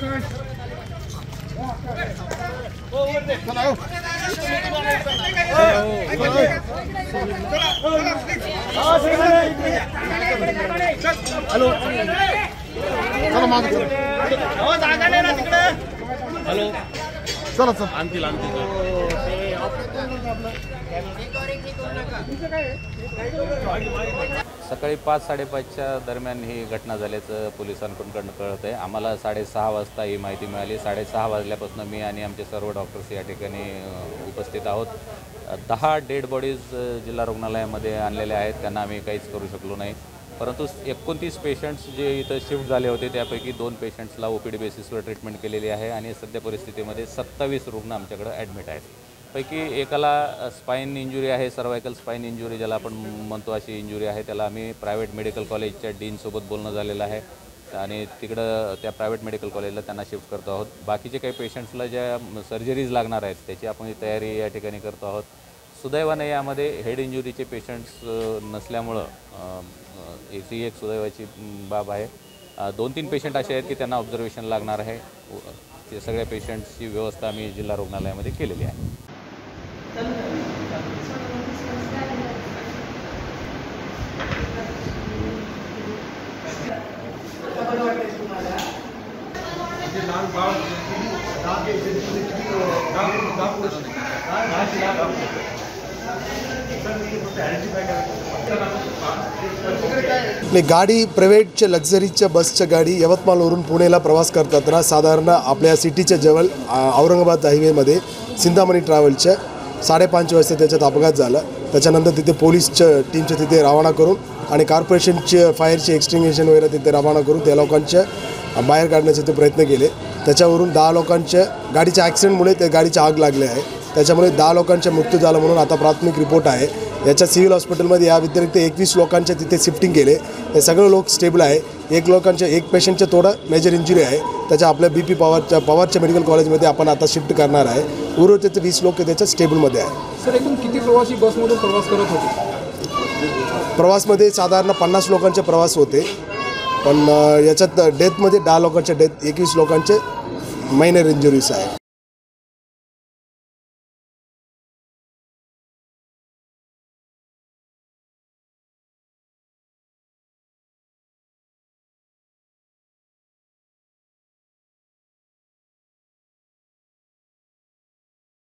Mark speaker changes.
Speaker 1: Hello चला माझ हो जागा नाही ना तिकडे
Speaker 2: हॅलो
Speaker 1: चला चला
Speaker 2: आणतील आणतील
Speaker 3: सकाळी पाच साडेपाचच्या दरम्यान ही घटना झाल्याचं पोलिसांकडून कळत आहे. आम्हाला साडेसहा वाजता ही माहिती मिळाली. साडेसहा वाजल्यापासून मी आणि आमचे सर्व डॉक्टर्स या ठिकाणी उपस्थित आहोत. दहा डेड बॉडीज जिल्हा रुग्णालयामध्ये आणलेल्या आहेत. त्यांना आम्ही काहीच करू शकलो नाही. परंतु एकोणतीस पेशंट्स जे इथं शिफ्ट झाले होते त्यापैकी दोन पेशंट्सला ओ पी डी बेसिसवर ट्रीटमेंट केलेली आहे आणि सध्या परिस्थितीमध्ये सत्तावीस रुग्ण आमच्याकडे ॲडमिट आहेत. पैकी एकाला स्पाईन इंजुरी आहे सर्वायकल स्पाईन इंजुरी ज्याला आपण म्हणतो अशी इंजुरी आहे त्याला आम्ही प्रायव्हेट मेडिकल कॉलेजच्या डीनसोबत बोलणं झालेलं आहे. आणि तिकडं त्या प्रायव्हेट मेडिकल कॉलेजला त्यांना शिफ्ट करतो आहोत. बाकीचे काही पेशंट्सला ज्या सर्जरीज लागणार आहेत त्याची आपण तयारी या ठिकाणी करतो आहोत. सुदैवाने यामध्ये हेड इंजुरीचे पेशंट्स नसल्यामुळं अ, ही एक सुदैवाची बाब आहे. दोन तीन पेशंट असे आहेत की त्यांना ऑब्झर्वेशन लागणार आहे. ते सगळ्या पेशंट्सची व्यवस्था आम्ही जिल्हा रुग्णालयामध्ये केलेली आहे.
Speaker 4: आपली गाडी प्रायव्हेटच्या लक्झरीच्या बसच्या गाडी यवतमाळवरून पुणेला प्रवास करताना साधारण आपल्या सिटीच्या जवळ औरंगाबाद हायवेमध्ये सिंधामणी ट्रॅव्हलच्या साडेपाच वाजता त्याच्यात अपघात झाला. त्याच्यानंतर तिथे पोलीसच्या टीमचे तिथे रवाना करून आणि कॉर्पोरेशनचे फायरचे एक्सटिंग्विशन वगैरे तिथे रवाना करून त्या लोकांच्या बाहेर काढण्याचे ते प्रयत्न केले. त्याच्यावरून दहा लोकांच्या गाडीच्या ॲक्सिडेंटमुळे त्या गाडीची आग लागली आहे. त्याच्यामुळे दहा लोकांचा मृत्यू झाला म्हणून आता प्राथमिक रिपोर्ट आहे. याच्या सिव्हिल हॉस्पिटलमध्ये या व्यतिरिक्त एकवीस लोकांच्या तिथे शिफ्टिंग केले. हे सगळं लोक स्टेबल आहे. एक लोकांच्या एक पेशंटच्या थोडं मेजर इंजुरी आहे. त्याच्या आपल्या बी पी पवारच्या पवारच्या मेडिकल कॉलेजमध्ये आपण आता शिफ्ट करणार आहे. उर्वरित वीस लोक त्याच्या स्टेबलमध्ये आहे.
Speaker 5: सर एकूण किती प्रवासी बसमधून प्रवास करत होते?
Speaker 4: प्रवासमध्ये साधारण पन्नास लोकांचे प्रवास होते. पण याच्यात डेथमध्ये दहा लोकांच्या डेथ एकवीस लोकांचे मायनर इंजुरीज आहे.